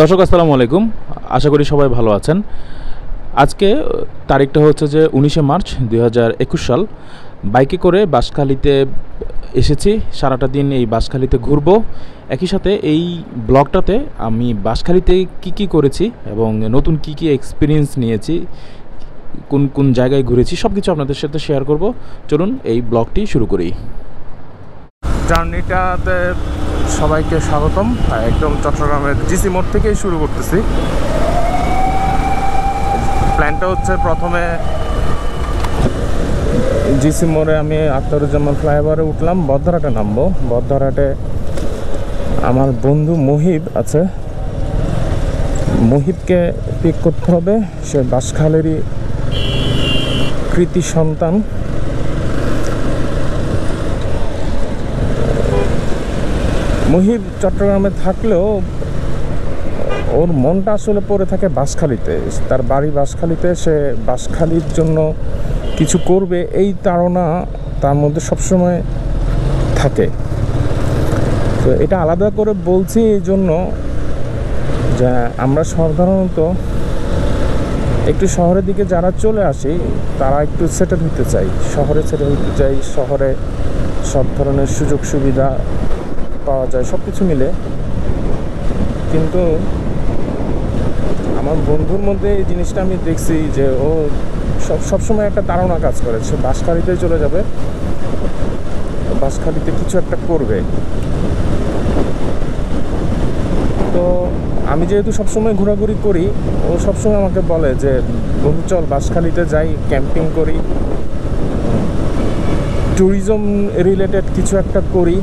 দর্শক, আসসালামু আলাইকুম। আশা করি সবাই ভালো আছেন। আজকে তারিখটা হচ্ছে যে উনিশে মার্চ দু হাজার একুশ সাল। বাইকে করে বাঁশখালীতে এসেছি। সারাটা দিন এই বাঁশখালীতে ঘুরবো। একই সাথে এই ব্লগটাতে আমি বাঁশখালীতে কি কি করেছি এবং নতুন কি কি এক্সপিরিয়েন্স নিয়েছি, কোন কোন জায়গায় ঘুরেছি সব কিছু আপনাদের সাথে শেয়ার করব। চলুন এই ব্লগটি শুরু করি। জার্নিটাতে সবাইকে স্বাগতম। একদম চট্টগ্রামের জিসি মোড় থেকেই শুরু করতেছি। প্ল্যানটা হচ্ছে প্রথমে জিসি মোড়ে আমি আখতারুজ্জামান ফ্লাইওভারে উঠলাম বদ্ধরাটে নামবো। বদ্ধরাটে আমার বন্ধু মহিব আছে। মহিবকে পিক করতে হবে। সে বাসখালেরই কৃতি সন্তান। মুহিব চট্টগ্রামে থাকলেও, ওর মনটা আসলে পড়ে থাকে বাঁশখালীতে। তার বাড়ি বাঁশখালীতে, সে বাঁশখালীর জন্য কিছু করবে এই তাড়না তার মধ্যে সবসময় থাকে। তো এটা আলাদা করে বলছি এই জন্য যে আমরা সাধারণত একটু শহরের দিকে যারা চলে আসি, তারা একটু সেটেল হতে চাই। শহরে সেটেল হতে চাই, শহরে সব ধরনের সুযোগ সুবিধা পাওয়া যায় সব কিছু মিলে। কিন্তু আমার বন্ধুর মধ্যে এই জিনিসটা আমি দেখছি যে ও সব, সবসময় একটা তাড়না কাজ করে। সে বাঁশখালিতে চলে যাবে, বাঁশখালিতে কিছু একটা করবে। তো আমি যেহেতু সবসময় ঘোরাঘুরি করি, ও সবসময় আমাকে বলে যে, বন্ধু, চল বাঁশখালিতে যাই, ক্যাম্পিং করি, ট্যুরিজম রিলেটেড কিছু একটা করি।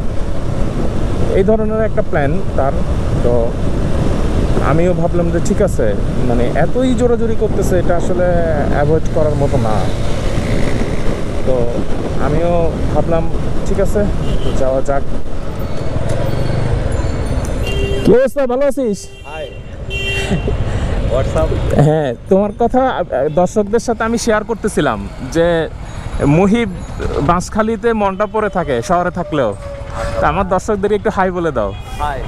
এই ধরনের একটা প্ল্যান তার। তো আমিও ভাবলাম যে ঠিক আছে মানে এতই জোরাজোরি করতেছে এটা আসলে অ্যাভয়েড করার মতো না। তো আমিও ভাবলাম ঠিক আছে যাওয়া যাক। কি অবস্থা? ভালো আছিস? হ্যাঁ তোমার কথা দর্শকদের সাথে আমি শেয়ার করতেছিলাম যে মুহিব বাঁশখালীতে মনটা পড়ে থাকে শহরে থাকলেও। তা আমার দর্শকদের একটু হাই বলে দাও। হাই।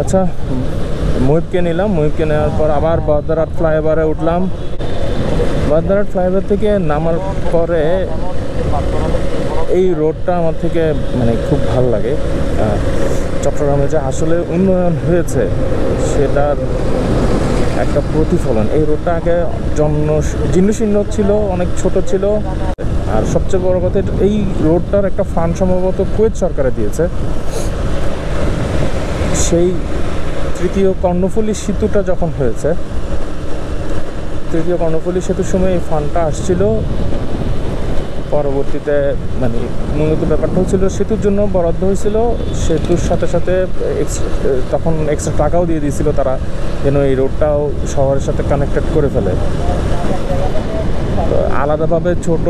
আচ্ছা মহিবকে নিলাম মহিবকে নেওয়ার পর আবার বদ্রাট ফ্লাইওভারে উঠলাম। বদ্রাট ফ্লাইওভার থেকে নামার পরে এই রোডটা আমার থেকে মানে খুব ভালো লাগে। চট্টগ্রামে যে আসলে উন্নয়ন হয়েছে সেটার একটা প্রতিফলন। এই রোডটা আগে জন্য জীর্ণশীর্ণ ছিল অনেক ছোট ছিল। আর সবচেয়ে বড় কথা এই রোডটার একটা ফান্ড সম্ভবত কুয়েত সরকারে দিয়েছে। সেই তৃতীয় কর্ণফুলী সেতুটা যখন হয়েছে, তৃতীয় কর্ণফুলী সেতুর সময় এই ফান্ডটা আসছিল। পরবর্তীতে মানে মূলত ব্যাপারটা হচ্ছিল সেতুর জন্য বরাদ্দ হয়েছিল। সেতুর সাথে সাথে তখন এক্সট্রা টাকাও দিয়ে দিয়েছিল তারা। যেন এই রোডটাও শহরের সাথে কানেক্টেড করে ফেলে। আলাদাভাবে ছোট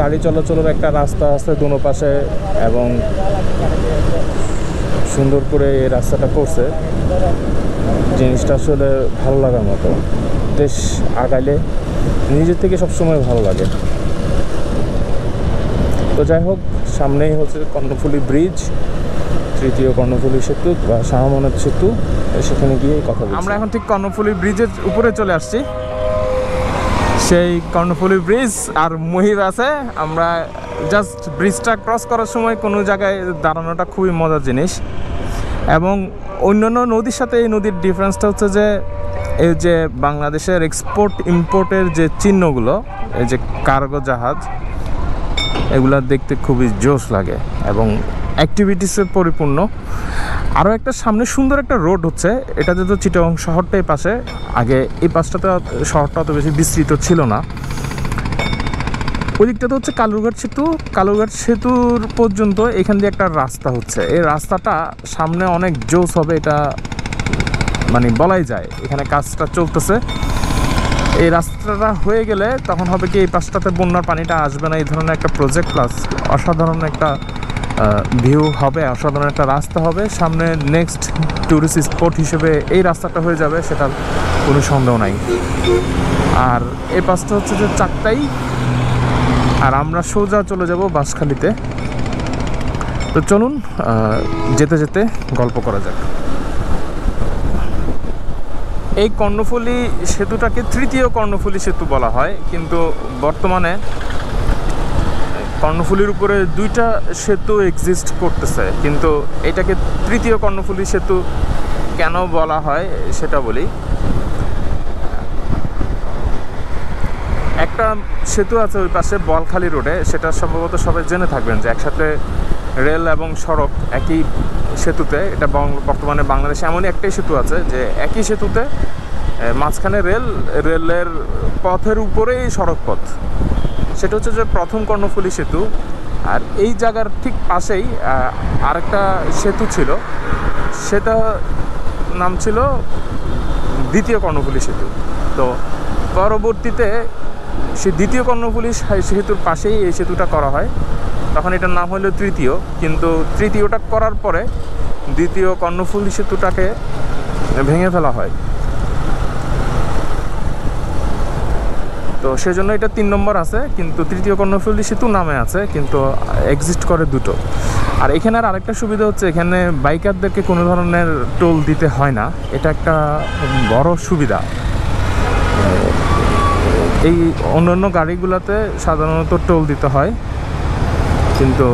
গাড়ি চলাচলের একটা রাস্তা আছে দুনো পাশে এবং সুন্দর করে এই রাস্তাটা করছে। জিনিসটা আসলে ভালো লাগার মতো। দেশ আগাইলে নিজের থেকে সবসময় ভালো লাগে। তো যাই হোক, সামনেই হচ্ছে কর্ণফুলী ব্রিজ, তৃতীয় কর্ণফুলী সেতু বা শাহমানত সেতু। সেখানে গিয়ে কথা আমরা এখন ঠিক কর্ণফুলী ব্রিজের উপরে চলে আসছি। সেই কর্ণফুলী ব্রিজ আর মহিব আছে। আমরা জাস্ট ব্রিজটা ক্রস করার সময় কোনো জায়গায় দাঁড়ানোটা খুবই মজার জিনিস। এবং অন্যান্য নদীর সাথে এই নদীর ডিফারেন্সটা হচ্ছে যে, এই যে বাংলাদেশের এক্সপোর্ট ইম্পোর্টের যে চিহ্নগুলো, এই যে কার্গো জাহাজ, এগুলা দেখতে খুবই জোশ লাগে। এবং অ্যাক্টিভিটিসে পরিপূর্ণ। আরও একটা সামনে সুন্দর একটা রোড হচ্ছে। এটাতে তো চিটং শহরটাই পাশে। আগে এই পাশটাতে শহরটা অত বেশি বিস্তৃত ছিল না। ওই দিকটাতে হচ্ছে কালুরঘাট সেতু। কালুরঘাট সেতুর পর্যন্ত এখান দিয়ে একটা রাস্তা হচ্ছে। এই রাস্তাটা সামনে অনেক জোস হবে এটা মানে বলাই যায়। এখানে কাজটা চলতেছে। এই রাস্তাটা হয়ে গেলে তখন হবে কি এই পাশটাতে বন্যার পানিটা আসবে না। এই ধরনের একটা প্রজেক্ট প্লাস অসাধারণ একটা ভিউ হবে অসাধারণ একটা রাস্তা হবে। সামনে নেক্সট ট্যুরিস্ট স্পট হিসেবে এই রাস্তাটা হয়ে যাবে, সেটার কোনো সন্দেহ নাই। আর এই পাশটা হচ্ছে যে চারটাই। আর আমরা সোজা চলে যাব বাঁশখালীতে। তো চলুন যেতে যেতে গল্প করা যাক। এই কর্ণফুলী সেতুটাকে তৃতীয় কর্ণফুলী সেতু বলা হয়, কিন্তু বর্তমানে কর্ণফুলীর উপরে দুইটা সেতু এক্সিস্ট করতেছে, কিন্তু এটাকে তৃতীয় কর্ণফুলী সেতু কেন বলা হয় সেটা বলি। একটা সেতু আছে ওই পাশে বলখালি রোডে, সেটা সম্ভবত সবাই জেনে থাকবেন যে একসাথে রেল এবং সড়ক একই সেতুতে, এটা বর্তমানে বাংলাদেশে এমনই একটাই সেতু আছে যে একই সেতুতে মাঝখানে রেল, রেলের পথের উপরেই সড়ক পথ সেটা হচ্ছে যে প্রথম কর্ণফুলী সেতু, আর এই জায়গার ঠিক পাশেই আরেকটা সেতু ছিল। সেটা নাম ছিল দ্বিতীয় কর্ণফুলী সেতু। তো পরবর্তীতে সে দ্বিতীয় কর্ণফুলী সেতুর পাশেই এই সেতুটা করা হয়। তখন এটার নাম হলো তৃতীয়, কিন্তু তৃতীয়টা করার পরে দ্বিতীয় কর্ণফুলী সেতুটাকে ভেঙে ফেলা হয়। তো সেজন্য এটা তিন নম্বর আছে, কিন্তু তৃতীয় কর্ণফুলী সেতু নামে আছে, কিন্তু এক্সিস্ট করে দুটো। আর এখানে আর আরেকটা সুবিধা হচ্ছে, এখানে বাইকারদেরকে কোনো ধরনের টোল দিতে হয় না। এটা একটা বড় সুবিধা। এই অন্যান্য গাড়িগুলোতে সাধারণত টোল দিতে হয়, কিন্তু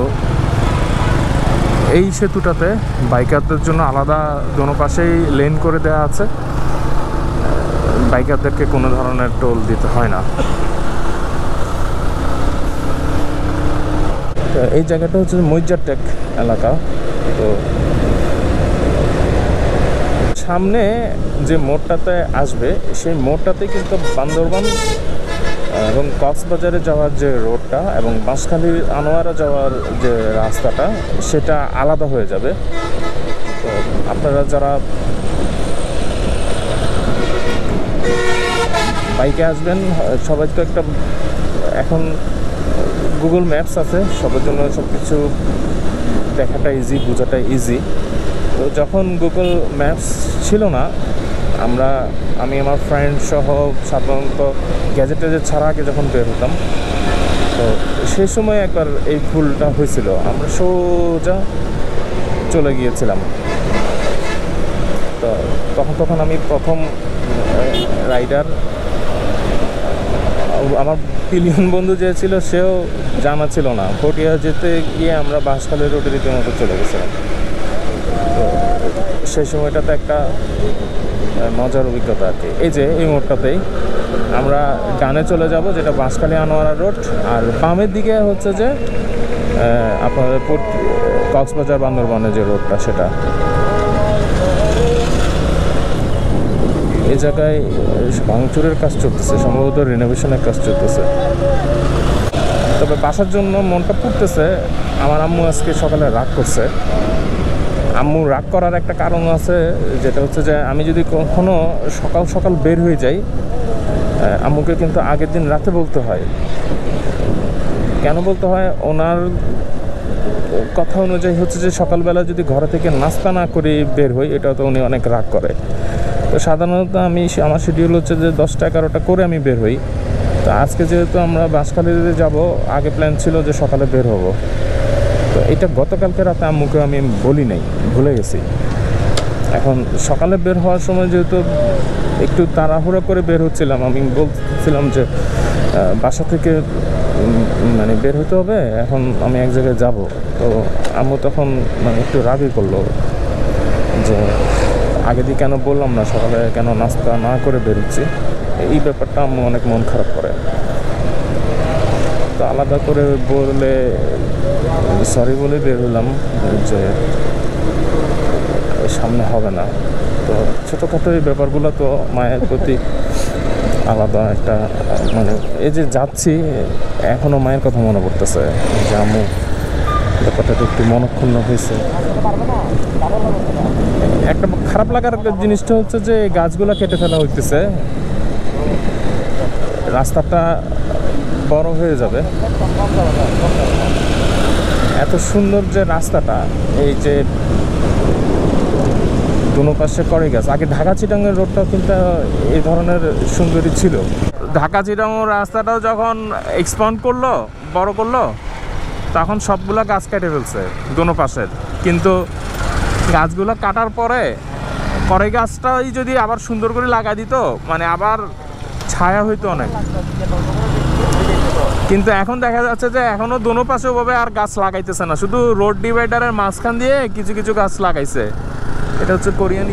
এই সেতুটাতে বাইকারদের জন্য আলাদা দোনো পাশেই লেন করে দেওয়া আছে। বাইকারদেরকে কোনো ধরনের টোল দিতে হয় না। তো এই জায়গাটা হচ্ছে মৈজারটেক এলাকা। তো সামনে যে মোড়টাতে আসবে, সেই মোড়টাতে কিন্তু বান্দরবান এবং কক্সবাজারে যাওয়ার যে রোডটা এবং বাঁশখালী আনোয়ারা যাওয়ার যে রাস্তাটা, সেটা আলাদা হয়ে যাবে। তো আপনারা যারা বাইকে আসবেন, সবাই তো একটা, এখন গুগল ম্যাপস আছে, সবার জন্য সব কিছু দেখাটা ইজি বোঝাটা ইজি তো যখন গুগল ম্যাপস ছিল না, আমরা, আমি আমার ফ্রেন্ড সহ সাধারণত গ্যাজেট ছাড়া আগে যখন বের হতাম, তো সেই সময় একবার এই ভুলটা হয়েছিল। আমরা সোজা চলে গিয়েছিলাম। তো তখন তখন আমি প্রথম রাইডার আমার পিলিয়ন বন্ধু যে ছিল, সেও জানা ছিল না। পটিয়া যেতে গিয়ে আমরা বাঁশখালী রোডে রীতিমতো চলে গেছিলাম। সেই সময়টাতে একটা মজার অভিজ্ঞতা আর কি এই যে, এই মোড়টাতেই আমরা ডানে চলে যাব, যেটা বাঁশখালী আনোয়ারা রোড, আর বামের দিকে হচ্ছে যে আপনাদের কক্সবাজার বান্দরবনের যে রোডটা, সেটা। এই জায়গায় ভাঙচুরের কাজ চলতেছে, সম্ভবত রিনোভেশনের কাজ চলতেছে। তবে বাসার জন্য মনটা পুড়তেছে। আমার আম্মু আজকে সকালে রাগ করছে। আম্মু রাগ করার একটা কারণ আছে, যেটা হচ্ছে যে আমি যদি কখনো সকাল সকাল বের হয়ে যাই আম্মুকে কিন্তু আগের দিন রাতে বলতে হয়। কেন বলতে হয়? ওনার কথা অনুযায়ী হচ্ছে যে সকালবেলা যদি ঘর থেকে নাস্তা না করে বের হই এটা তো উনি অনেক রাগ করে। তো সাধারণত আমি আমার শিডিউল হচ্ছে যে দশটা এগারোটা করে আমি বের হই। তো আজকে যেহেতু আমরা বাঁশখালীতে যাব, আগে প্ল্যান ছিল যে সকালে বের হব। তো এটা গতকালকে রাতে আম্মুকে আমি বলি নাই, ভুলে গেছি। এখন সকালে বের হওয়ার সময় যেহেতু একটু তাড়াহুড়ো করে বের হচ্ছিলাম, আমি বলছিলাম যে বাসা থেকে মানে বের হতে হবে, এখন আমি এক জায়গায় যাব। তো আম্মু তখন মানে একটু রাগই করল যে আগে দিয়ে কেন বললাম না, সকালে কেন নাস্তা না করে বেরোচ্ছি, এই ব্যাপারটা আম্মু অনেক মন খারাপ করে। তো আলাদা করে বললে সরি বলে বের হলাম, যে সামনে হবে না। তো ছোটোখাটো এই ব্যাপারগুলো তো মায়ের প্রতি আলাদা একটা মানে এই যে যাচ্ছি এখনও মায়ের কথা মনে পড়তেছে, যে আম্মু ব্যাপারটা একটু মনক্ষুণ্ণ হয়েছে। একটা খারাপ লাগার জিনিসটা হচ্ছে যে গাছগুলো কেটে ফেলা হইতেছে। রাস্তাটা বড় হয়ে যাবে। এত সুন্দর যে রাস্তাটা, এই যে দুনো পাশে করে গাছ। আগে ঢাকা চিটাঙ্গের রোডটাও কিন্তু এই ধরনের সুন্দরী ছিল। ঢাকা চিটাঙ্গ রাস্তাটাও যখন এক্সপান্ড করল, বড় করল তখন সবগুলা গাছ কেটে ফেলছে দুনো পাশের। কিন্তু গাছগুলো কাটার পরে করে গাছটাই যদি আবার সুন্দর করে লাগা দিত মানে আবার ছায়া হইতো অনেক। কিন্তু এখন দেখা যাচ্ছে যে এখনও দোনো পাশে ওভাবে আর গাছ লাগাইতেছে না। শুধু রোড ডিভাইডারের মাঝখান দিয়ে কিছু কিছু গাছ লাগাইছে। এটা হচ্ছে কোরিয়ান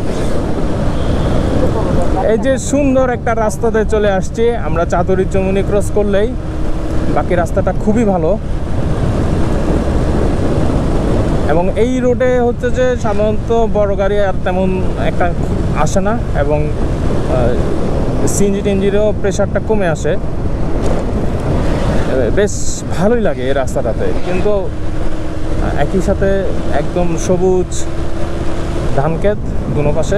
এই যে সুন্দর একটা রাস্তাতে চলে আসছি, আমরা চাতুরির চমুনি ক্রস করলেই। বাকি রাস্তাটা খুবই ভালো। এবং এই রোডে হচ্ছে যে সাধারণত বড় গাড়ি আর তেমন একটা আসে না এবং সিএনজি টেনজিরও প্রেশারটা কমে আসে। বেশ ভালোই লাগে এই রাস্তাটাতে। কিন্তু একই সাথে একদম সবুজ ধানক্ষেত দুনো পাশে।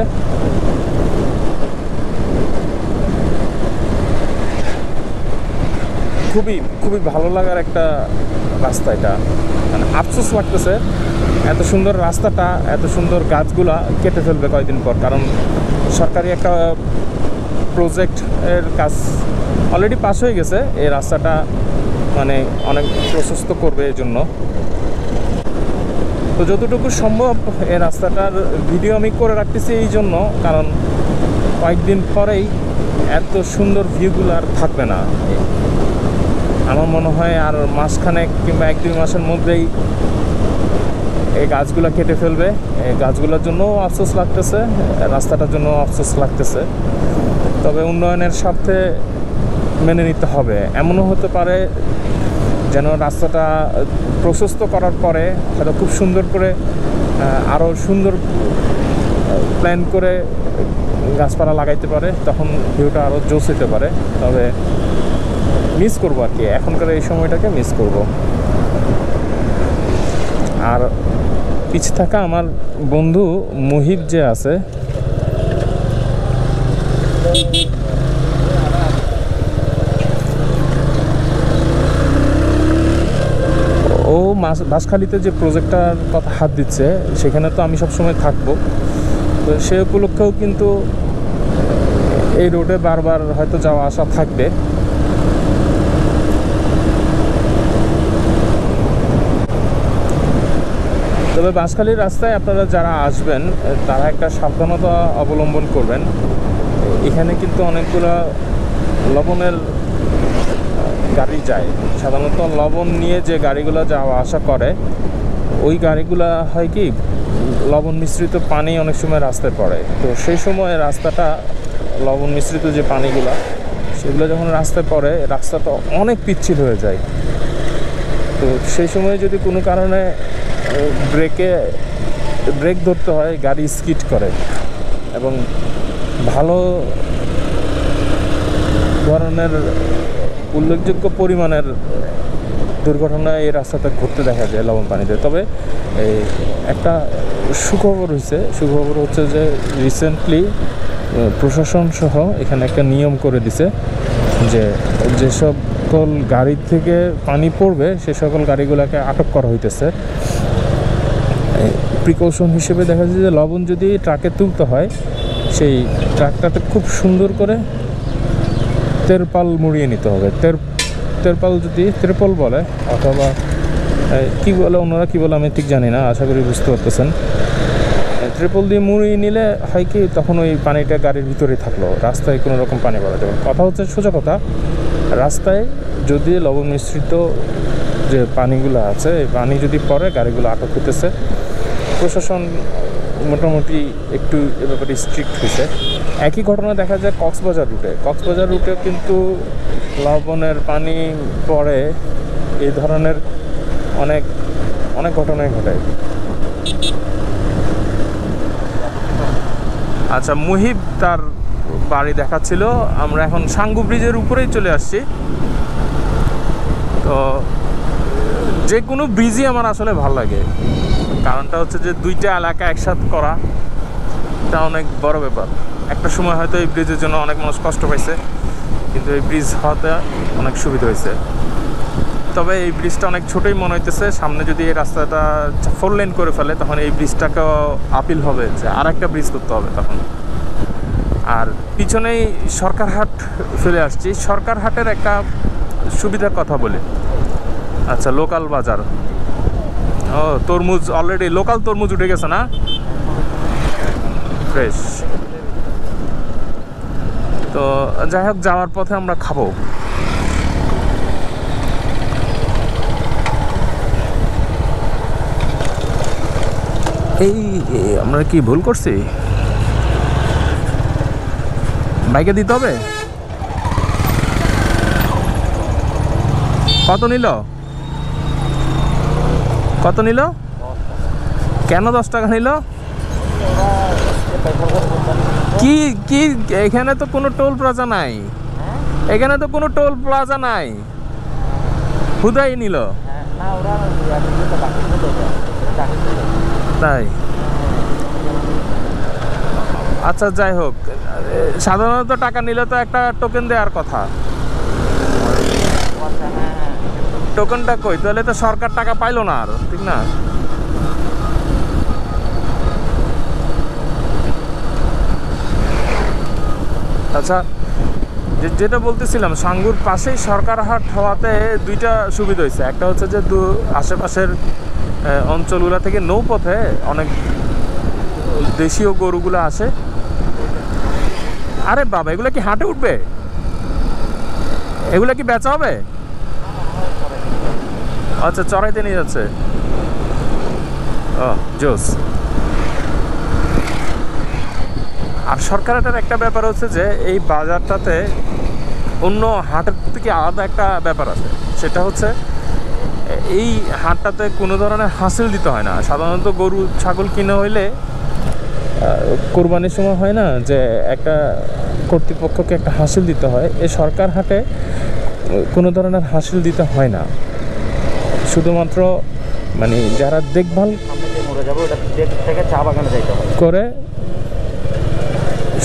খুবই খুবই ভালো লাগার একটা রাস্তা এটা। মানে আফসোস লাগতেছে। এত সুন্দর রাস্তাটা, এত সুন্দর গাছগুলা কেটে ফেলবে কয়েকদিন পর। কারণ সরকারি একটা প্রজেক্ট এর কাজ অলরেডি পাস হয়ে গেছে। এই রাস্তাটা মানে অনেক প্রশস্ত করবে এই জন্য তো যতটুকু সম্ভব এই রাস্তাটার ভিডিও আমি করে রাখতেছি এই জন্য, কারণ কয়েকদিন পরেই এত সুন্দর ভিউগুলো আর থাকবে না। আমার মনে হয় আর মাসখানেক কিংবা এক দুই মাসের মধ্যেই এই গাছগুলো কেটে ফেলবে। এই গাছগুলোর জন্যও আফসোস লাগতেছে, রাস্তাটার জন্য আফসোস লাগতেছে। তবে উন্নয়নের স্বার্থে মেনে নিতে হবে। এমনও হতে পারে যেন রাস্তাটা প্রশস্ত করার পরে হয়তো খুব সুন্দর করে আরও সুন্দর প্ল্যান করে গাছপালা লাগাইতে পারে, তখন ভিউটা আরও জোস হতে পারে। তবে মিস করব আর কি। এখনকার এই সময়টাকে মিস করব। আর পিছ থাকা আমার বন্ধু মুহিব যে আছে, ও বাসখালিতে যে প্রজেক্টটার কথা হাত দিচ্ছে, সেখানে তো আমি সবসময় থাকব। তো সে উপলক্ষেও কিন্তু এই রোডে বারবার হয়তো যাওয়া আসা থাকবে। তবে বাঁশখালীর রাস্তায় আপনারা যারা আসবেন তারা একটা সাবধানতা অবলম্বন করবেন। এখানে কিন্তু অনেকগুলো লবণের গাড়ি যায়। সাধারণত লবণ নিয়ে যে গাড়িগুলো যাওয়া আসা করে, ওই গাড়িগুলো হয় কি, লবণ মিশ্রিত পানি অনেক সময় রাস্তায় পড়ে। তো সেই সময় রাস্তাটা, লবণ মিশ্রিত যে পানিগুলো, সেগুলো যখন রাস্তায় পড়ে, রাস্তাটা অনেক পিচ্ছিল হয়ে যায়। তো সেই সময় যদি কোনো কারণে ব্রেকে, ব্রেক ধরতে হয়, গাড়ি স্কিড করে। এবং ভালো ধরনের উল্লেখযোগ্য পরিমাণের দুর্ঘটনা এই রাস্তাতে ঘুরতে দেখা যায় লবণ পানিতে তবে এই একটা সুখবর হয়েছে সুখবর হচ্ছে যে রিসেন্টলি প্রশাসন সহ এখানে একটা নিয়ম করে দিছে যে যে সকল গাড়ি থেকে পানি পড়বে, সে সকল গাড়িগুলোকে আটক করা হইতেছে। প্রিকশন হিসেবে দেখা যায় যে লবণ যদি ট্রাকে তুলতে হয়, সেই ট্রাকটাতে খুব সুন্দর করে তেরপাল মুড়িয়ে নিতে হবে। তের তেরপাল যদি তেরপল বলে, অথবা কি বলে ওনারা কী বলে আমি ঠিক জানি না, আশা করি বুঝতে পারতেছেন। ট্রিপল দিয়ে মুড়িয়ে নিলে হয় কি, তখন ওই পানিটা গাড়ির ভিতরেই থাকল, রাস্তায় কোনো রকম পানি পড়া যাবে। কথা হচ্ছে সোজা কথা, রাস্তায় যদি লবণ মিশ্রিত যে পানিগুলো আছে পানি যদি পড়ে, গাড়িগুলো আটক হইতেছে প্রশাসন মোটামুটি একটু এ ব্যাপারে স্ট্রিক্ট হয়েছে। একই ঘটনা দেখা যায় কক্সবাজার রুটে কক্সবাজার রুটেও কিন্তু লবণের পানি পড়ে, এই ধরনের অনেক অনেক ঘটনাই ঘটে আচ্ছা মুহিব তার বাড়ি দেখাচ্ছিল। আমরা এখন সাঙ্গু ব্রিজের উপরেই চলে আসছি। তো যে কোনো ব্রিজই আমার আসলে ভালো লাগে। কারণটা হচ্ছে যে দুইটা এলাকা একসাথ করা, এটা অনেক বড় ব্যাপার। একটা সময় হয়তো এই ব্রিজের জন্য অনেক মানুষ কষ্ট পাইছে, কিন্তু এই ব্রিজ হওয়াতে অনেক সুবিধা হয়েছে। তবে এই ব্রিজটা অনেক ছোটোই মনে হইতেছে, সামনে যদি এই রাস্তাটা ফোর লেন করে ফেলে, তখন এই ব্রিজটাকেও আপিল হবে যে আর একটা ব্রিজ করতে হবে তখন। আর পিছনেই সরকারহাট ফেলে আসছি। সরকারহাটের একটা সুবিধার কথা বলি। আচ্ছা লোকাল বাজার। ও, তরমুজ অলরেডি লোকাল তরমুজ উঠে গেছে না? ফ্রেশ তো, যাই হোক, যাওয়ার পথে আমরা খাব। এই আমরা কি ভুল করছি? বাইকে দিতে হবে? কত নিল? কত নিল? কেন দশ টাকা নিল? কি কি, এখানে তো কোনো টোল প্লাজা নাই। এখানে তো কোনো টোল প্লাজা নাই। হুদাই নিল। তাই? আচ্ছা যাই হোক। সাধারণত টাকা নিলে তো একটা টোকেন দেওয়ার কথা। টোকেনটা কই? তাহলে তো সরকার টাকা পাইলো না আর, ঠিক না? আচ্ছা যেটা বলতেছিলাম, সাঙ্গুর পাশেই সরকার হাট হওয়াতে দুইটা সুবিধা হয়েছে। একটা হচ্ছে যে, দু, আশেপাশের অঞ্চলগুলো থেকে নৌপথে অনেক দেশীয় গরুগুলো আসে। আরে বাবা, এগুলো কি হাটে উঠবে? এগুলো কি বেচা হবে? আচ্ছা চড়াইতে নিয়ে যাচ্ছে। ও জোস। আর সরকারের একটা ব্যাপার হচ্ছে যে, এই বাজারটাতে অন্য হাটের থেকে আলাদা একটা ব্যাপার আছে। সেটা হচ্ছে, এই হাটটাতে কোনো ধরনের হাসিল দিতে হয় না। সাধারণত গরু, ছাগল কিনে হইলে কোরবানির সময় হয় না যে, একটা কর্তৃপক্ষকে একটা হাসিল দিতে হয়। এই সরকার হাটে কোনো ধরনের হাসিল দিতে হয় না। শুধুমাত্র মানে যারা দেখভাল করে,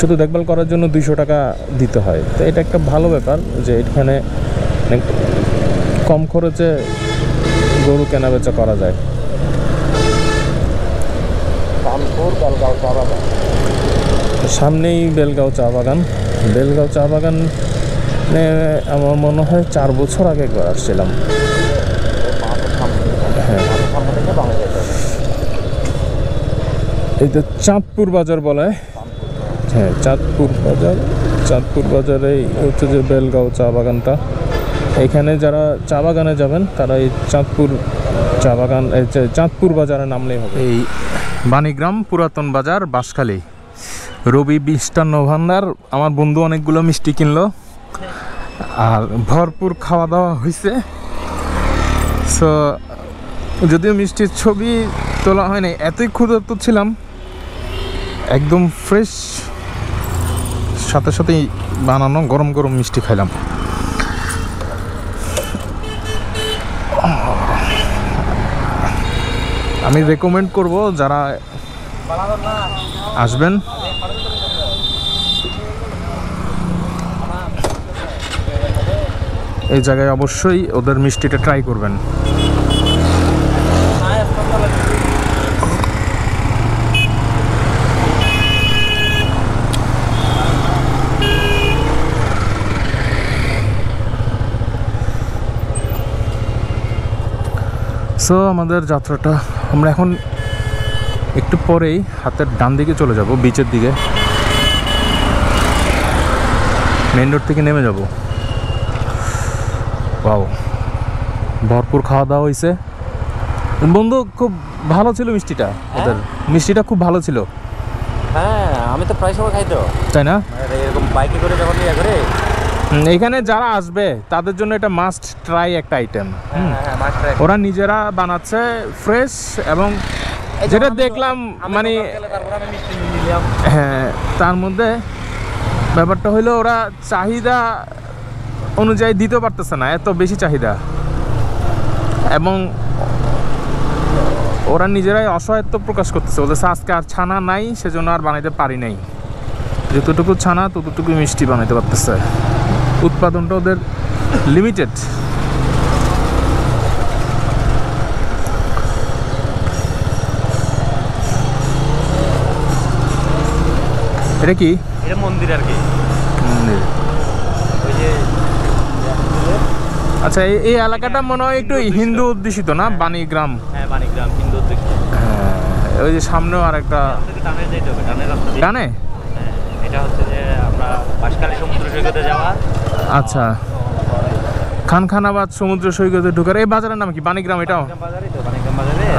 শুধু দেখভাল করার জন্য দুইশো টাকা দিতে হয়। তো এটা একটা ভালো ব্যাপার যে এখানে কম খরচে গরু কেনা বেচা করা যায়। সামনেই বেলগাঁও চা বাগান। বেলগাঁও চা বাগান আমার মনে হয় চার বছর আগে একবার আসছিলাম মাঠের সামনে হ্যাঁ মাঠের সামনে থেকে বামে যাইতে হবে তো চাঁদপুর বাজার বলে। হ্যাঁ চাঁদপুর বাজার। চাঁদপুর বাজারে হচ্ছে যে বেলগাঁও চা বাগানটা। এখানে যারা চা বাগানে যাবেন, তারা এই চাঁদপুর চা বাগান চাঁদপুর বাজারে নামলেই হবে। এই বাণীগ্রাম পুরাতন বাজার বাঁশখালী। রবি মিষ্টান্ন ভান্ডার আমার বন্ধু অনেকগুলো মিষ্টি কিনলো। আর ভরপুর খাওয়া দাওয়া হয়েছে সো যদিও মিষ্টির ছবি তোলা হয়নি, এতই ক্ষুধার্ত ছিলাম একদম ফ্রেশ সাথে সাথেই বানানো গরম গরম মিষ্টি খাইলাম। আমি রেকমেন্ড করব যারা আসবেন। এই জায়গায় অবশ্যই ওদের মিষ্টিটা ট্রাই করবেন। সো আমাদের যাত্রাটা আমরা এখন একটু পরেই হাতের ডান দিকে চলে যাব বিচের দিকে। মেন রোড থেকে নেমে যাব। বাও ভরপুর খাওয়া দাওয়া হয়েছে বন্ধু খুব ভালো ছিল মিষ্টিটা ওদের মিষ্টিটা খুব ভালো ছিল। হ্যাঁ আমি তো প্রায় সময় খাই তো তাই না? মানে এরকম বাইকে করে যখন ইয়ে করে এখানে যারা আসবে তাদের জন্য এটা মাস্ট ট্রাই একটা আইটেম হ্যাঁ হ্যাঁ ওরা নিজেরা বানাচ্ছে ফ্রেশ এবং যেটা দেখলাম মানে হ্যাঁ তার মধ্যে ব্যাপারটা হলো ওরা চাহিদা অনুযায়ী দিতে পারতেছে না এত বেশি চাহিদা। এবং ওরা নিজেরাই অসহায়ত্ব প্রকাশ করতেছে ওদের আজকে আর ছানা নাই সেজন্য আর বানাইতে পারি নাই। যতটুকু ছানা ততটুকু মিষ্টি বানাইতে পারতেছে। উৎপাদনটা ওদের লিমিটেড এটা কি? এটা মন্দির আর কি। যে আচ্ছা এই- এলাকাটা মনে হয় একটু হিন্দু অধ্যুষিত না? বাণীগ্রাম। হ্যাঁ বাণীগ্রাম হিন্দু হ্যাঁ, ওই যে সামনেও আর একটা ডানে হ্যাঁ, এটা হচ্ছে যে আমরা সমুদ্র সৈকতে যাওয়া। আচ্ছা। খানখানাবাদ সমুদ্র সৈকতে ঢুকার এই বাজারের নাম কি? বাণীগ্রাম এটাও?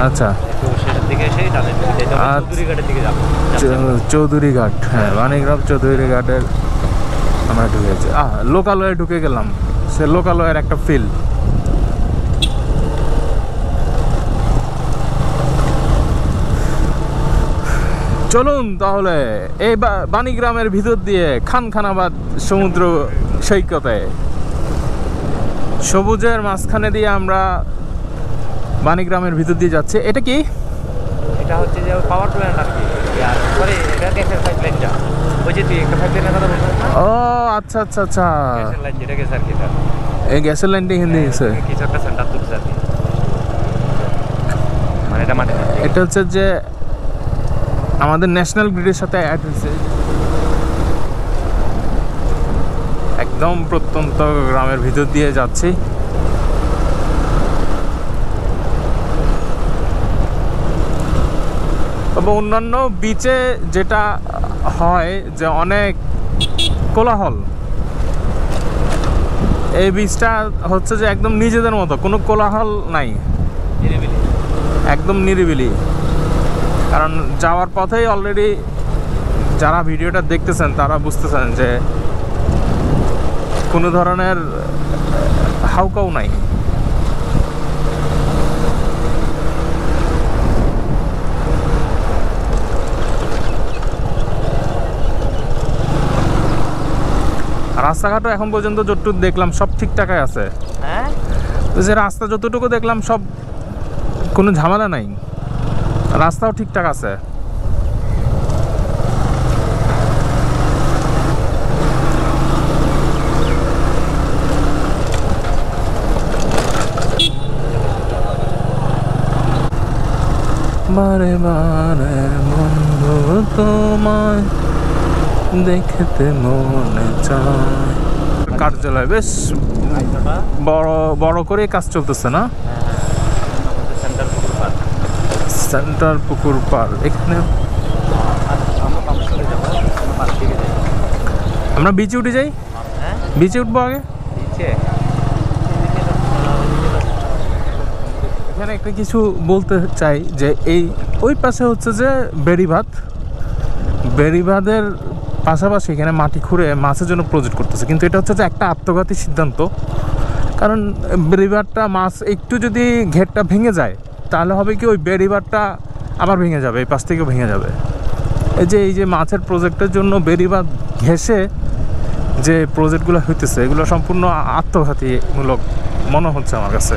আচ্ছা। আচ্ছা। চৌধুরী ঘাট হ্যাঁ বাণীগ্রাম চৌধুরী ঘাটের আমরা ঢুকেছি। আহ লোকালয়ে ঢুকে গেলাম। সে লোকালয়ের একটা ফিল চলুন তাহলে এই বাণীগ্রামের ভিতর দিয়ে খানখানাবাদ সমুদ্র সৈকতে। সবুজের মাঝখানে দিয়ে আমরা বাণীগ্রামের ভিতর দিয়ে যাচ্ছে। এটা কি? এটা হচ্ছে যে পাওয়ার প্ল্যান্ট আর কি। আর এটা গ্যাসের পাইপ লাইনটা ওই যে তুই একটা পাইপ লাইনের কথা বলছিস ও আচ্ছা আচ্ছা আচ্ছা। গ্যাসের লাইন যেটা গেছে আর কি এই গ্যাসের লাইনটা এখান কিছু একটা সেন্টার তুলছে আর কি। মানে এটা মাঠে এটা হচ্ছে যে আমাদের ন্যাশনাল গ্রিডের সাথে অ্যাড হয়েছে। একদম প্রত্যন্ত গ্রামের ভিতর দিয়ে যাচ্ছি। তবে অন্যান্য বিচে যেটা হয় যে অনেক কোলাহল। এই বীজটা হচ্ছে যে একদম নিজেদের মতো কোনো কোলাহল নাই। নিরিবিলি। একদম নিরিবিলি। কারণ যাওয়ার পথেই অলরেডি যারা ভিডিওটা দেখতেছেন তারা বুঝতেছেন যে কোনো ধরনের হাউকাউ নাই। রাস্তাঘাটও এখন পর্যন্ত যতটুকু দেখলাম সব ঠিকঠাকই আছে। হ্যাঁ? তো যে রাস্তা যতটুকু দেখলাম সব কোনো ঝামেলা নাই। রাস্তাও ঠিকঠাক আছে। বারে বারে বন্ধু তোমায় দেখতে মনে চায়। কার্যালয়, বেশ বড় বড় করে কাজ চলতেছে না? সেন্টার পুকুর পার। এখানে আমরা বিচে উঠে যাই? হ্যাঁ? বিচে উঠবো আগে? এখানে একটা কিছু বলতে চাই যে এই ওই পাশে হচ্ছে যে বেড়িবাঁধ। বেড়িবাঁধের পাশাপাশি এখানে মাটি খুঁড়ে মাছের জন্য প্রজেক্ট করতেছে। কিন্তু এটা হচ্ছে যে একটা আত্মঘাতী সিদ্ধান্ত। কারণ বেড়িবাঁধটা মাছ একটু যদি ঘেরটা ভেঙে যায় তাহলে হবে কি ওই বেড়িবাঁধটা আবার ভেঙে যাবে, এই পাশ থেকেও ভেঙে যাবে। এই যে এই যে মাছের প্রজেক্টের জন্য বেড়িবাঁধ ঘেসে যে প্রজেক্টগুলো হইতেছে, এগুলো সম্পূর্ণ আত্মঘাতীমূলক মনে হচ্ছে আমার কাছে।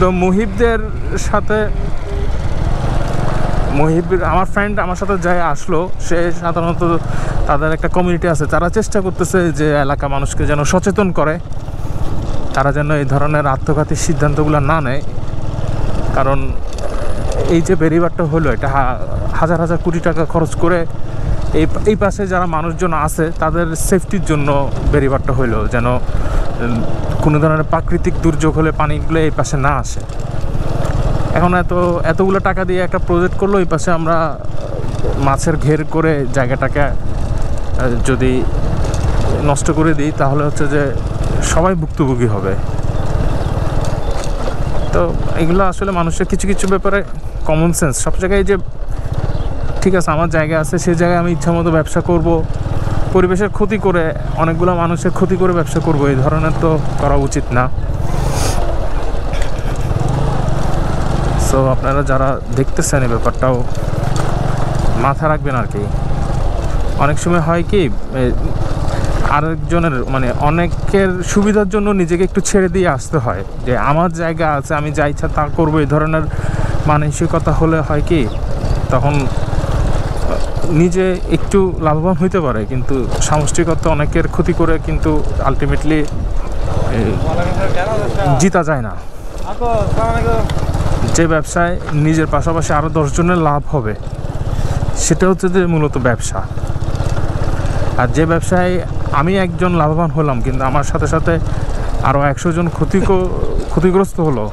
তো মুহিবদের সাথে, মুহিব, আমার ফ্রেন্ড আমার সাথে যাই আসলো, সে সাধারণত তাদের একটা কমিউনিটি আছে, তারা চেষ্টা করতেছে যে এলাকা মানুষকে যেন সচেতন করে। তারা যেন এই ধরনের আত্মঘাতী সিদ্ধান্তগুলো না নেয়। কারণ এই যে বেরিবারটা হলো, এটা হাজার হাজার কোটি টাকা খরচ করে এই এই পাশে যারা মানুষজন আছে, তাদের সেফটির জন্য বেরিবারটা হইল যেন কোনো ধরনের প্রাকৃতিক দুর্যোগ হলে পানিগুলো এই পাশে না আসে। এখন এত, এতগুলো টাকা দিয়ে একটা প্রজেক্ট করল, এই পাশে আমরা মাছের ঘের করে জায়গাটাকে যদি নষ্ট করে দিই, তাহলে হচ্ছে যে সবাই ভুক্তভোগী হবে। তো এগুলো আসলে মানুষের কিছু কিছু ব্যাপারে কমন সেন্স সব জায়গায় যে, ঠিক আছে, আমার জায়গা আছে সেই জায়গায় আমি ইচ্ছা মতো ব্যবসা করব। পরিবেশের ক্ষতি করে, অনেকগুলো মানুষের ক্ষতি করে ব্যবসা করব, এই ধরনের তো করা উচিত না। সো আপনারা যারা দেখতেছেন এই ব্যাপারটাও মাথা রাখবেন আর কি। অনেক সময় হয় কি আরেকজনের মানে অনেকের সুবিধার জন্য নিজেকে একটু ছেড়ে দিয়ে আসতে হয়। যে আমার জায়গা আছে, আমি যা ইচ্ছা তা করব, এই ধরনের মানসিকতা হলে হয় কি? তখন নিজে একটু লাভবান হইতে পারে, কিন্তু সামষ্টিকতা অনেকের ক্ষতি করে কিন্তু আলটিমেটলি জিতা যায় না। যে ব্যবসায় নিজের পাশাপাশি আরও দশজনের লাভ হবে সেটা হচ্ছে যে মূলত ব্যবসা। আর যে ব্যবসায় আমি একজন লাভবান হলাম, কিন্তু আমার সাথে সাথে আরও একশো জন ক্ষতি ক্ষতিগ্রস্ত হলো,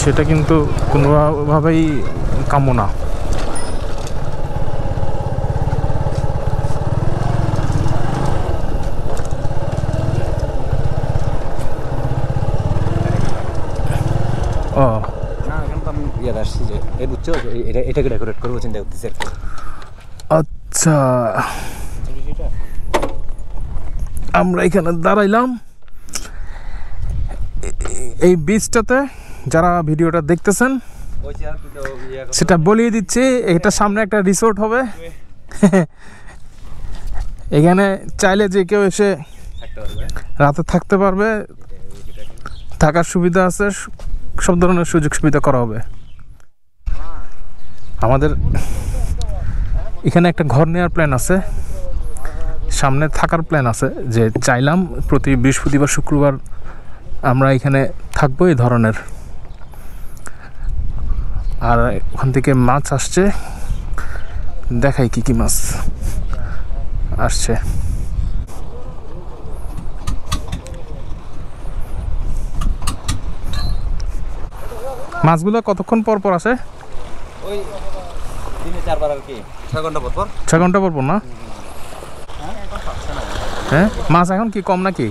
সেটা কিন্তু কোনোভাবেই কাম্য না। ও। এটা এটাকে ডেকোরেট করব চিন্তা আচ্ছা। আমরা এখানে দাঁড়াইলাম। এই বীজটাতে যারা ভিডিওটা দেখতেছেন, সেটা বলিয়ে দিচ্ছি, এটা সামনে একটা রিসোর্ট হবে। এখানে চাইলে যে কেউ এসে রাতে থাকতে পারবে। থাকার সুবিধা আছে, সব ধরনের সুযোগ সুবিধা করা হবে। আমাদের এখানে একটা ঘর নেওয়ার প্ল্যান আছে। সামনে থাকার প্ল্যান আছে যে চাইলাম প্রতি বৃহস্পতিবার শুক্রবার আমরা এখানে থাকব এই ধরনের। আর ওখান থেকে মাছ আসছে। দেখাই কি কি মাছ আসছে। মাছগুলো কতক্ষণ পর পর আসে ওই দিনে চারবার আর কি। ছয় ঘণ্টা পর পর। ছয় ঘণ্টা পর পর না? হ্যাঁ? মাছ এখন কি, কম নাকি?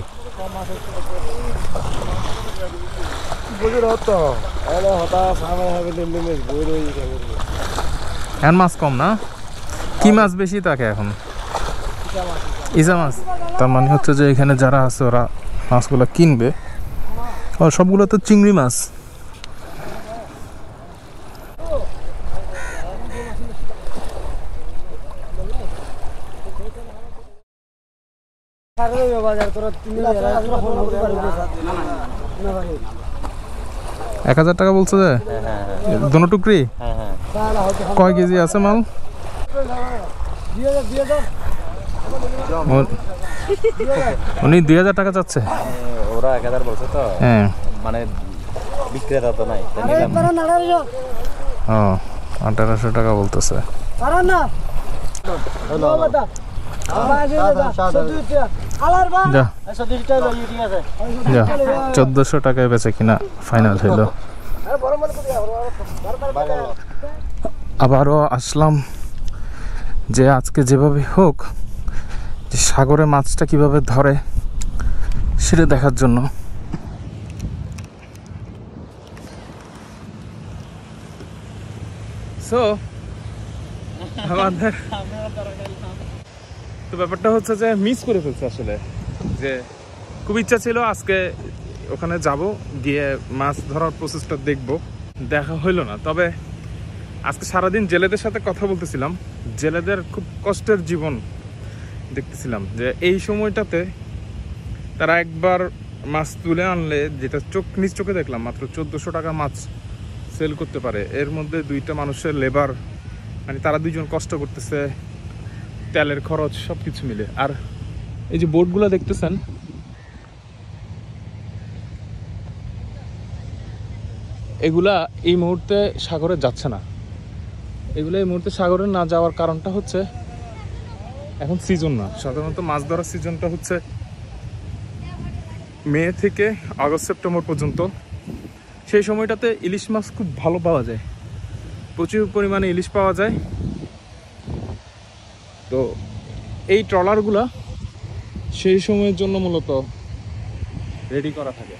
এখন মাছ কম না? কি মাছ বেশি থাকে এখন? ইজা মাছ। তার মানে হচ্ছে যে এখানে যারা আছে ওরা মাছগুলো কিনবে। ও সবগুলো তো চিংড়ি মাছ। এক হাজার টাকা বলছে যে? দোনো টুকরি? হ্যাঁ হ্যাঁ। কয় কেজি আছে মাল? উনি দুই হাজার টাকা চাচ্ছে। ওরা এক হাজার বলছে তো। হ্যাঁ। মানে বিক্রেতা তো নাই ও আঠারোশো টাকা বলতেছে। চোদ্দোশো টাকায় বেচে কিনা ফাইনাল হইল। আবারও আসলাম যে আজকে যেভাবে হোক, যে সাগরে মাছটা কীভাবে ধরে সেটা দেখার জন্য। আমাদের তো ব্যাপারটা হচ্ছে যে মিস করে ফেলছে আসলে, যে খুব ইচ্ছা ছিল আজকে ওখানে যাব, গিয়ে মাছ ধরার প্রসেসটা দেখব। দেখা হইল না, তবে আজকে সারাদিন জেলেদের সাথে কথা বলতেছিলাম। জেলেদের খুব কষ্টের জীবন দেখতেছিলাম, যে এই সময়টাতে তারা একবার মাছ তুলে আনলে যেটা চোখ, নিজ চোখে দেখলাম, মাত্র চোদ্দোশো টাকা মাছ সেল করতে পারে। এর মধ্যে দুইটা মানুষের লেবার মানে তারা দুইজন কষ্ট করতেছে তেলের খরচ সব কিছু মিলে। আর এই যে বোটগুলো দেখতেছেন, এগুলা এই মুহূর্তে সাগরে যাচ্ছে না। এগুলো এই মুহূর্তে সাগরে না যাওয়ার কারণটা হচ্ছে এখন সিজন না। সাধারণত মাছ ধরার সিজনটা হচ্ছে মে থেকে আগস্ট, সেপ্টেম্বর পর্যন্ত। সেই সময়টাতে ইলিশ মাছ খুব ভালো পাওয়া যায়। প্রচুর পরিমাণে ইলিশ পাওয়া যায়। তো এই ট্রলারগুলা সেই সময়ের জন্য মূলত রেডি করা থাকে।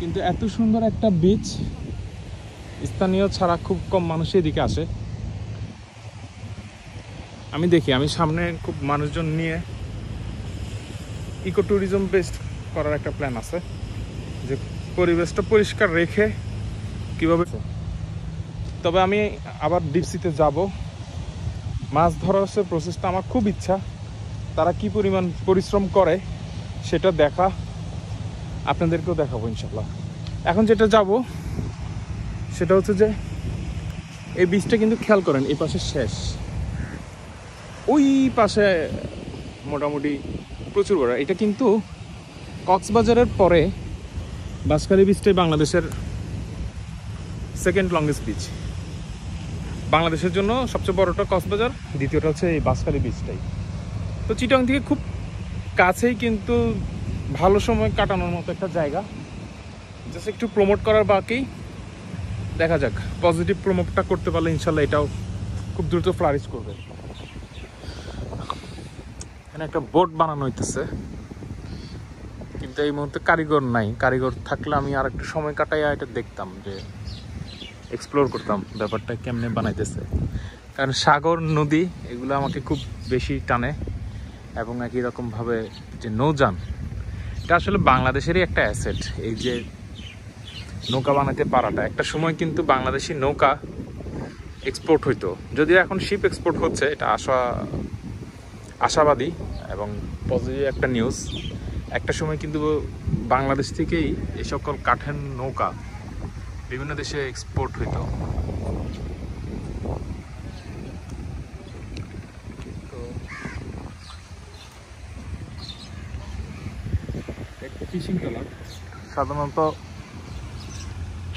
কিন্তু এত সুন্দর একটা বিচ স্থানীয় ছাড়া খুব কম মানুষ এদিকে আসে। আমি দেখি, আমি সামনে খুব মানুষজন নিয়ে ইকো ট্যুরিজম বেসড করার একটা প্ল্যান আছে যে পরিবেশটা পরিষ্কার রেখে কীভাবে তবে আমি আবার ডিপসিতে যাব। মাছ ধরার সে প্রসেসটা আমার খুব ইচ্ছা। তারা কি পরিমাণ পরিশ্রম করে সেটা দেখা। আপনাদেরকেও দেখাবো ইনশাল্লাহ এখন যেটা যাব, সেটা হচ্ছে যে এই বীজটা কিন্তু খেয়াল করেন, এই পাশে শেষ। ওই পাশে মোটামুটি প্রচুর বড়। এটা কিন্তু কক্সবাজারের পরে বাঁশখালী বীজটাই বাংলাদেশের সেকেন্ড লংগেস্ট বিচ বাংলাদেশের জন্য সবচেয়ে বড়টা কক্সবাজার। দ্বিতীয়টা হচ্ছে এই বাঁশখালী বীজটাই তো চিটং থেকে খুব কাছেই কিন্তু ভালো সময় কাটানোর মতো একটা জায়গা। জাস্ট একটু প্রমোট করার বাকি। দেখা যাক পজিটিভ প্রমোটটা করতে পারলে ইনশাল্লাহ এটাও খুব দ্রুত ফ্লারিশ করবে। এখানে একটা বোট বানানো হইতেছে। কিন্তু এই মুহূর্তে কারিগর নাই। কারিগর থাকলে আমি আর একটু সময় কাটাইয়া এটা দেখতাম যে এক্সপ্লোর করতাম ব্যাপারটা কেমনে বানাইতেছে। কারণ সাগর, নদী, এগুলো আমাকে খুব বেশি টানে এবং একই রকমভাবে যে নৌযান, এটা আসলে বাংলাদেশেরই একটা অ্যাসেট এই যে নৌকা বানাতে পারাটা, একটা সময় কিন্তু বাংলাদেশি নৌকা এক্সপোর্ট হইতো। যদিও এখন শিপ এক্সপোর্ট হচ্ছে, এটা আশা, আশাবাদী এবং পজিটিভ একটা নিউজ একটা সময় কিন্তু বাংলাদেশ থেকেই এই সকল কাঠের নৌকা বিভিন্ন দেশে এক্সপোর্ট হইতো। ফিশিং ট্রলার সাধারণত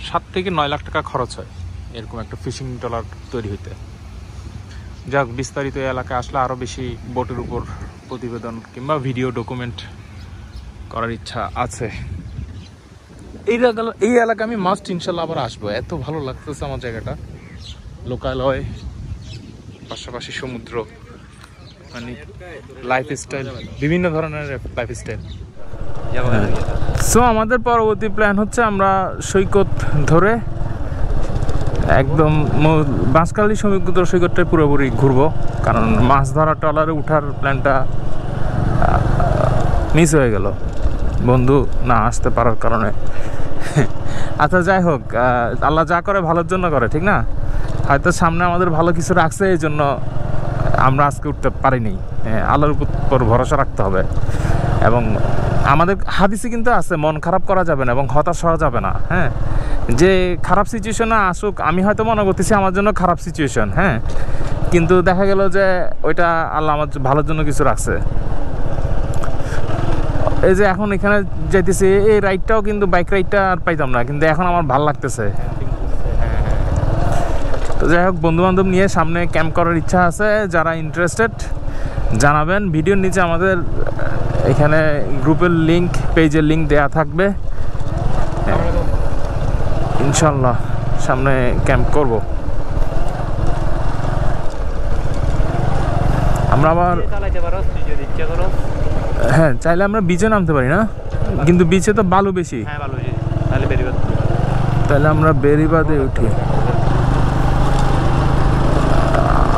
সাত থেকে নয় লাখ টাকা খরচ হয় এরকম একটা ফিশিং ট্রলার তৈরি হইতে। যাক বিস্তারিত এলাকায় আসলে আরও বেশি বোটের উপর প্রতিবেদন কিংবা ভিডিও ডকুমেন্ট করার ইচ্ছা আছে। এই এই এলাকা আমি মাস্ট ইনশাল্লাহ আবার আসব। এত ভালো লাগতেছে আমার জায়গাটা। লোকালয়, পাশাপাশি সমুদ্র মানে লাইফ স্টাইল বিভিন্ন ধরনের লাইফ স্টাইল সো আমাদের পরবর্তী প্ল্যান হচ্ছে আমরা সৈকত ধরে একদম বাঁশখালী সমুদ্র সৈকতটা পুরোপুরি ঘুরবো। কারণ মাছ ধরা ট্রলারে উঠার প্ল্যানটা মিস হয়ে গেল। বন্ধু না আসতে পারার কারণে। আচ্ছা যাই হোক আল্লাহ যা করে ভালোর জন্য করে ঠিক না? হয়তো সামনে আমাদের ভালো কিছু রাখছে এই জন্য আমরা আজকে উঠতে পারিনি। হ্যাঁ, আল্লাহর উপর ভরসা রাখতে হবে। এবং আমাদের হাদিসে কিন্তু আছে মন খারাপ করা যাবে না এবং হতাশ হওয়া যাবে না হ্যাঁ? যে খারাপ সিচুয়েশনে আসুক আমি হয়তো মনে করতেছি আমার জন্য খারাপ সিচুয়েশন হ্যাঁ? কিন্তু দেখা গেল যে ওইটা আল্লাহ আমার ভালোর জন্য কিছু রাখছে। এই যে এখন এখানে যাইতেছি, এই রাইডটাও কিন্তু বাইক রাইডটা আর পাইতাম না, কিন্তু এখন আমার ভালো লাগতেছে। তো যাই হোক বন্ধু বান্ধব নিয়ে সামনে ক্যাম্প করার ইচ্ছা আছে, যারা ইন্টারেস্টেড জানাবেন। ভিডিওর নিচে আমাদের এখানে গ্রুপের লিংক পেজের লিংক দেয়া থাকবে। ইনশাল্লাহ সামনে ক্যাম্প করব। আমরা আবার হ্যাঁ চাইলে আমরা বিচে নামতে পারি না? কিন্তু বিচে তো বালু বেশি। হ্যাঁ তাহলে আমরা বেরিবাদে উঠি।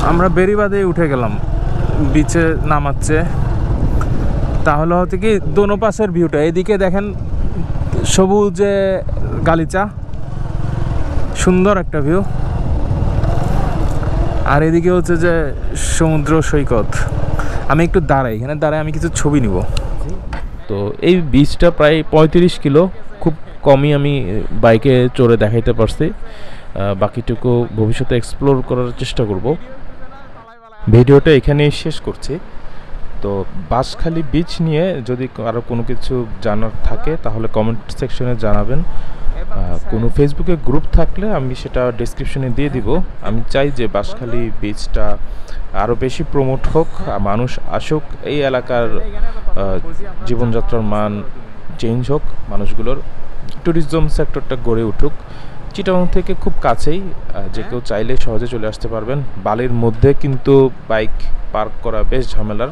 আমরা বেরিবাদে উঠে গেলাম। বিচে নামাচ্ছে। তাহলে হচ্ছে কি দোনো পাশের ভিউটা। এদিকে দেখেন সবুজে গালিচা। সুন্দর একটা ভিউ। আর এদিকে হচ্ছে যে সমুদ্র সৈকত। আমি একটু দাঁড়াই এখানে দাঁড়াই আমি কিছু ছবি নিব। তো এই বীজটা প্রায় পঁয়ত্রিশ কিলো খুব কমই আমি বাইকে চড়ে দেখাইতে পারছি। বাকিটুকু ভবিষ্যতে এক্সপ্লোর করার চেষ্টা করব। ভিডিওটা এখানেই শেষ করছি। তো বাঁশখালী বিচ নিয়ে যদি আরও কোনো কিছু জানার থাকে তাহলে কমেন্ট সেকশনে জানাবেন। কোনো ফেসবুকে গ্রুপ থাকলে আমি সেটা ডেসক্রিপশনে দিয়ে দিব। আমি চাই যে বাঁশখালী বিচটা আরও বেশি প্রমোট হোক মানুষ আসুক, এই এলাকার জীবনযাত্রার মান চেঞ্জ হোক, মানুষগুলোর ট্যুরিজম সেক্টরটা গড়ে উঠুক। চিটাগং থেকে খুব কাছেই যে কেউ চাইলে সহজে চলে আসতে পারবেন। বালির মধ্যে কিন্তু বাইক পার্ক করা বেশ ঝামেলার।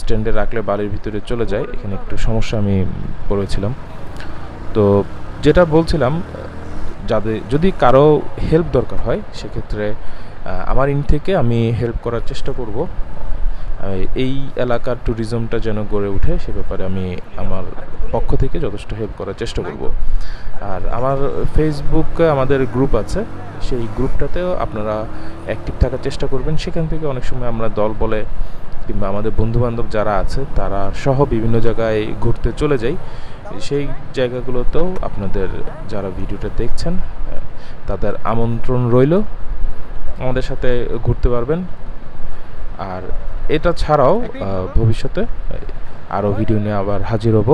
স্ট্যান্ডে রাখলে বালির ভিতরে চলে যায়। এখানে একটু সমস্যা আমি পড়েছিলাম তো যেটা বলছিলাম যাদের যদি কারও হেল্প দরকার হয়, সেক্ষেত্রে আমার ইন থেকে আমি হেল্প করার চেষ্টা করব। এই এলাকার ট্যুরিজমটা যেন গড়ে ওঠে, সে ব্যাপারে আমি আমার পক্ষ থেকে যথেষ্ট হেল্প করার চেষ্টা করব। আর আমার ফেসবুকে আমাদের গ্রুপ আছে, সেই গ্রুপটাতেও আপনারা অ্যাক্টিভ থাকার চেষ্টা করবেন। সেখান থেকে অনেক সময় আমরা দল বলে কিংবা আমাদের বন্ধুবান্ধব যারা আছে, তারা সহ বিভিন্ন জায়গায় ঘুরতে চলে যাই। সেই জায়গাগুলোতেও আপনাদের যারা ভিডিওটা দেখছেন তাদের আমন্ত্রণ রইল। আমাদের সাথে ঘুরতে পারবেন। আর এটা ছাড়াও ভবিষ্যতে আরও ভিডিও নিয়ে আবার হাজির হব।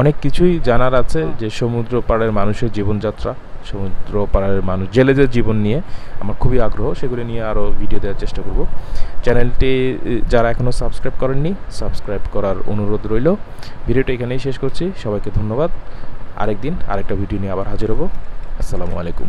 অনেক কিছুই জানার আছে যে সমুদ্র পাড়ের মানুষের জীবনযাত্রা। সমুদ্র পাড়ার মানুষ, জেলেদের জীবন নিয়ে আমার খুবই আগ্রহ। সেগুলি নিয়ে আরও ভিডিও দেওয়ার চেষ্টা করব। চ্যানেলটি যারা এখনও সাবস্ক্রাইব করেননি সাবস্ক্রাইব করার অনুরোধ রইল। ভিডিওটা এখানেই শেষ করছি। সবাইকে ধন্যবাদ। আরেকদিন আরেকটা ভিডিও নিয়ে আবার হাজির হব। আসসালামু আলাইকুম।